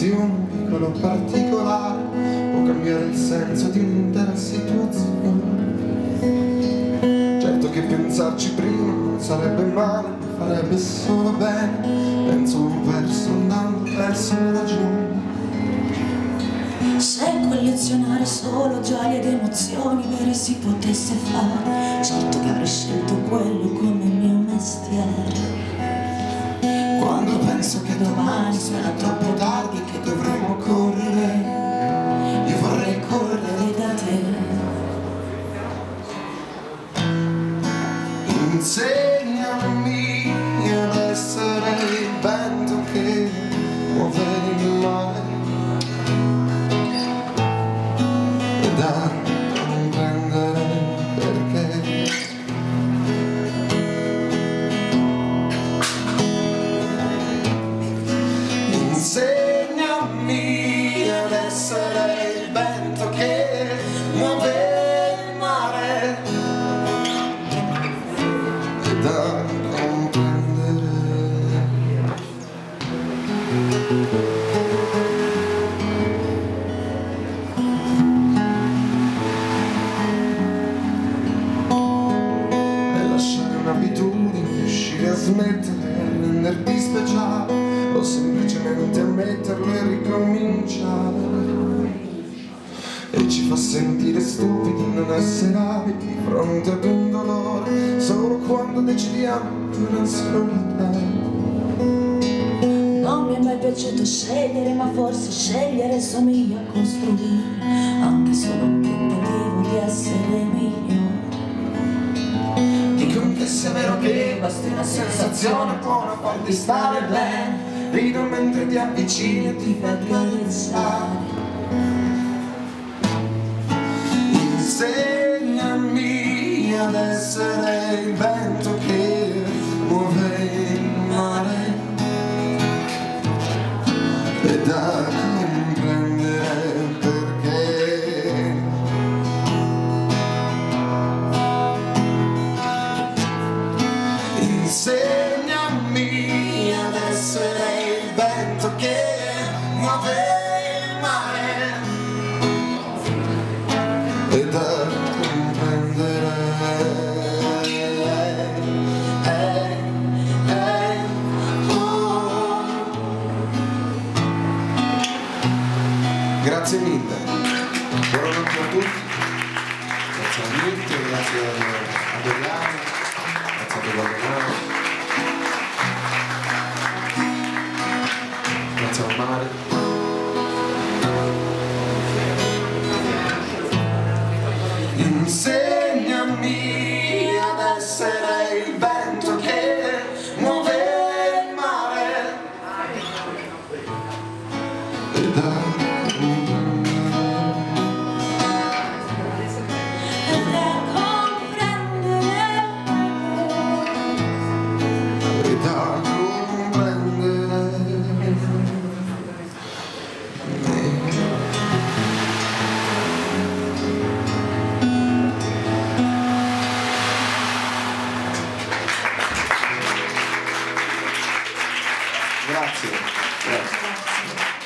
situazione, un piccolo particolare può cambiare il senso di un'intera situazione. Certo che pensarci prima non sarebbe male, farebbe solo bene, penso un verso andando verso la ragione. Se collezionare solo gioie ed emozioni vere si potesse fare, certo che avrei scelto quello come mio mestiere. Penso che domani sarà troppo tardi che dovremo correre, io vorrei correre da te. A smettere, a renderti speciale, o semplicemente ammetterlo e ricominciare. E ci fa sentire stupidi non essere abili di fronte ad un dolore, solo quando decidiamo di non ascoltare. Non mi è mai piaciuto scegliere, ma forse scegliere somiglia a costruire, anche solo un tentativo di essere migliore. Dicono che sia vero che basti una sensazione buona a farti stare bene, rido mentre ti avvicini e ti fai accarezzare. Insegnami ad essere il Insegnami. Ad essere il vento che muove il mare. E da comprendere. Eh, eh, oh. Grazie mille, buonanotte a tutti, grazie a Mirko, grazie a Doriano, a Guadagnano, grazie a Mare. Grazie. Grazie.